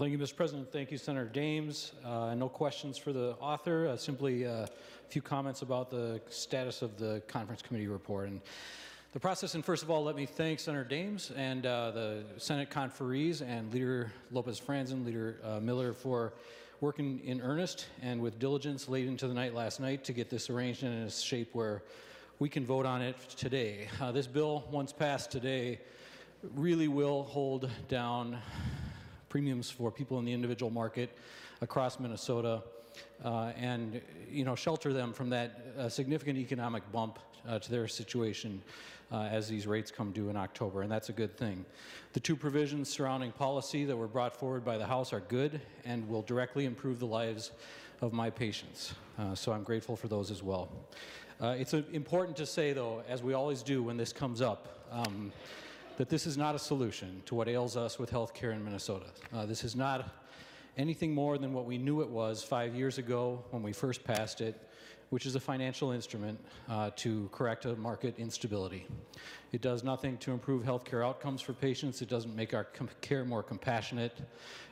thank you, Mr. President. Thank you, Senator Dahms. Uh, no questions for the author. Uh, simply uh, a few comments about the status of the conference committee report. And the process, and first of all, let me thank Senator Dahms and uh, the Senate conferees and Leader Lopez Franzen, Leader uh, Miller for working in earnest and with diligence late into the night last night to get this arranged in a shape where we can vote on it today. Uh, this bill, once passed today, really will hold down premiums for people in the individual market across Minnesota uh, and you know shelter them from that uh, significant economic bump uh, to their situation uh, as these rates come due in October and that's a good thing. The two provisions surrounding policy that were brought forward by the House are good and will directly improve the lives of my patients. Uh, so I'm grateful for those as well. Uh, it's important to say though, as we always do when this comes up, um, that this is not a solution to what ails us with health care in Minnesota. Uh, this is not anything more than what we knew it was five years ago when we first passed it, which is a financial instrument uh, to correct a market instability. It does nothing to improve healthcare outcomes for patients. It doesn't make our care more compassionate.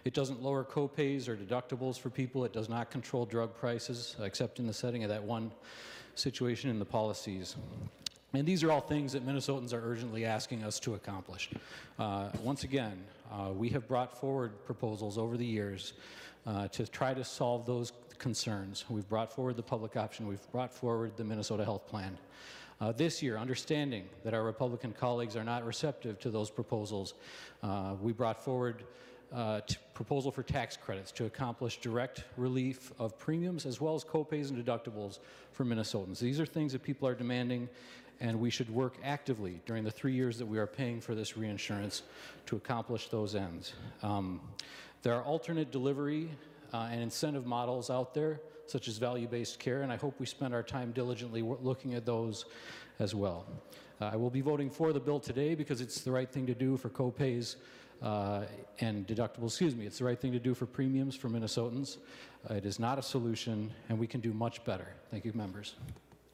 It doesn't lower copays or deductibles for people. It does not control drug prices, except in the setting of that one situation in the policies. And these are all things that Minnesotans are urgently asking us to accomplish. Uh, once again, uh, we have brought forward proposals over the years uh, to try to solve those concerns. We've brought forward the public option. We've brought forward the Minnesota Health Plan. Uh, this year, understanding that our Republican colleagues are not receptive to those proposals, uh, we brought forward uh, proposal for tax credits to accomplish direct relief of premiums as well as copays and deductibles for Minnesotans. These are things that people are demanding and we should work actively during the three years that we are paying for this reinsurance to accomplish those ends. Um, there are alternate delivery uh, and incentive models out there, such as value-based care, and I hope we spend our time diligently looking at those as well. Uh, I will be voting for the bill today because it's the right thing to do for copays uh, and deductibles. Excuse me, it's the right thing to do for premiums for Minnesotans. Uh, it is not a solution, and we can do much better. Thank you, members.